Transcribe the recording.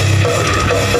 Dios.